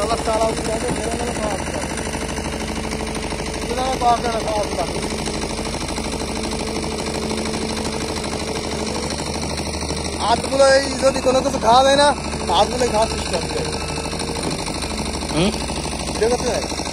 Allah Teala Allah'ın verene sağlık. Verene bağlara sağlık. হাতগুলো এই যদি কোনো কিছু খাওয়া যায় না হাতগুলো ঘাস সৃষ্টি হচ্ছে ঠিক আছে